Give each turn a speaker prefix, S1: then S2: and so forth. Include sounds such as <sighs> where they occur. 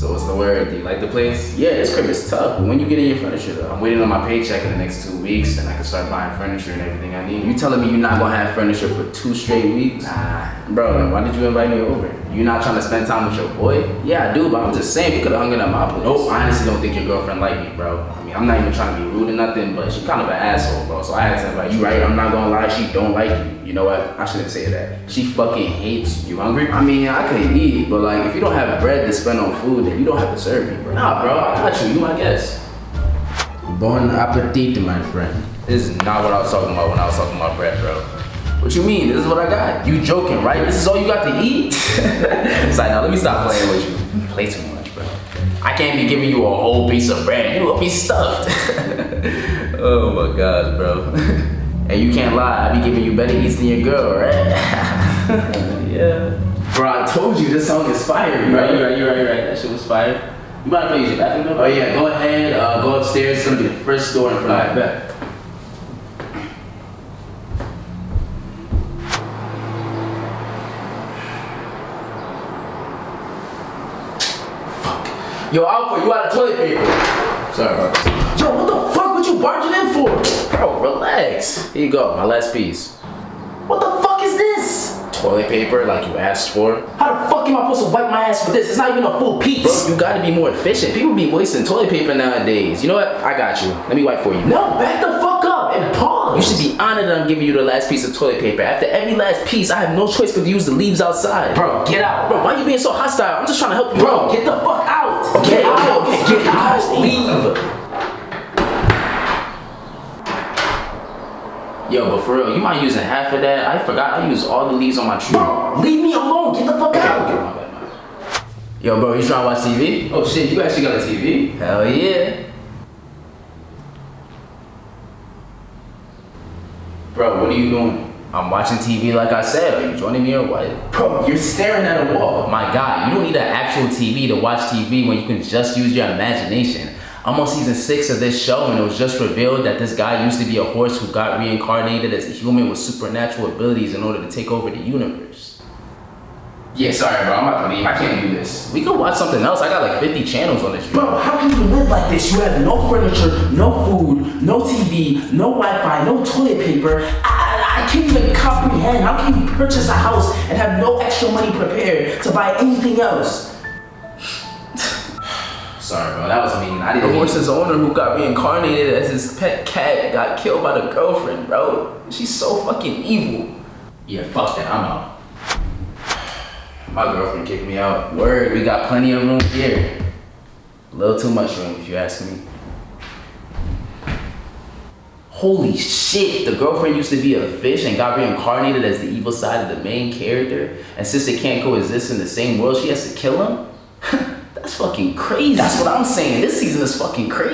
S1: So what's the word? Do you like the place?
S2: Yeah, this crib is tough. But when you get in your furniture though?
S1: I'm waiting on my paycheck in the next two weeks, then I can start buying furniture and everything I need.
S2: You telling me you're not gonna have furniture for two straight weeks?
S1: Nah.
S2: Bro, then why did you invite me over?
S1: You not trying to spend time with your boy?
S2: Yeah, I do, but I'm just saying we could have hung it at my place.
S1: Nope, I honestly don't think your girlfriend like me, bro. Mean, I'm not even trying to be rude or nothing, but she kind of an asshole, bro. So I had to like,
S2: You right, I'm not gonna lie, she don't like you. You know what? I shouldn't say that. She fucking hates you.
S1: Hungry?
S2: I mean, I could eat, but like, if you don't have bread to spend on food, then you don't have to serve me, bro.
S1: Nah, bro, I got you. You my guest.
S2: Bon appetit, my friend.
S1: This is not what I was talking about when I was talking about bread, bro.
S2: What you mean? This is what I got. You joking, right? This is all you got to eat? <laughs>
S1: It's like, now let me stop playing with you. You play too much.
S2: I can't be giving you a whole piece of bread. You will be stuffed. <laughs>
S1: Oh my god, bro. <laughs>
S2: and you can't lie, I be giving you better eats than your girl, right? <laughs>
S1: yeah.
S2: Bro, I told you this song is fire,
S1: You right, you right, you right, you right. That shit was fire. You might play use your bathroom though?
S2: Oh yeah, go ahead, uh, go upstairs. It's gonna be the first door in front of
S1: Alright,
S2: me.
S1: bet.
S2: Yo, Alpha, you out of toilet paper.
S1: Sorry, bro.
S2: Yo, what the fuck? What you barging in for?
S1: Bro, relax. Here you go, my last piece.
S2: What the fuck is this?
S1: Toilet paper like you asked for.
S2: How the fuck am I supposed to wipe my ass for this? It's not even a full piece.
S1: Bro, you gotta be more efficient. People be wasting toilet paper nowadays. You know what? I got you. Let me wipe for you.
S2: No, back the fuck up and pause.
S1: You should be honored that I'm giving you the last piece of toilet paper. After every last piece, I have no choice but to use the leaves outside.
S2: Bro, get out.
S1: Bro, why are you being so hostile? I'm just trying to help you
S2: Bro,
S1: out.
S2: get the fuck out.
S1: Okay,
S2: get out. get out.
S1: Leave. Yo, but for real, you mind using half of that? I forgot I used all the leaves on my tree.
S2: Bro, leave me alone. Get the fuck
S1: Okay,
S2: out.
S1: okay, my bad, my bad.
S2: Yo, bro, you trying to watch TV?
S1: Oh shit, you actually got a TV?
S2: Hell yeah.
S1: Bro, what are you doing?
S2: I'm watching TV like I said. Are you joining me or what?
S1: Bro, you're staring at a wall.
S2: My God, you don't need an actual TV to watch TV when you can just use your imagination. I'm on season six of this show, and it was just revealed that this guy used to be a horse who got reincarnated as a human with supernatural abilities in order to take over the universe.
S1: Yeah, sorry, bro. I'm about to leave. I can't do this.
S2: We could watch something else. I got like 50 channels on this.
S3: Bro, how can you live like this? You have no furniture, no food, no TV, no Wi-Fi, no toilet paper. I can't even comprehend. How can you purchase a house and have no extra money prepared to buy anything else? <sighs>
S1: Sorry, bro. That was mean. I
S2: The
S1: didn't. mean-
S2: horse's owner who got reincarnated as his pet cat got killed by the girlfriend, bro. She's so fucking evil.
S1: Yeah, fuck that. I'm out. <sighs> My girlfriend kicked me out.
S2: Word, we got plenty of room here. A little too much room, if you ask me. Holy shit, the girlfriend used to be a fish and got reincarnated as the evil side of the main character. And since they can't coexist in the same world, she has to kill him? <laughs> That's fucking crazy. That's what I'm saying. This season is fucking crazy.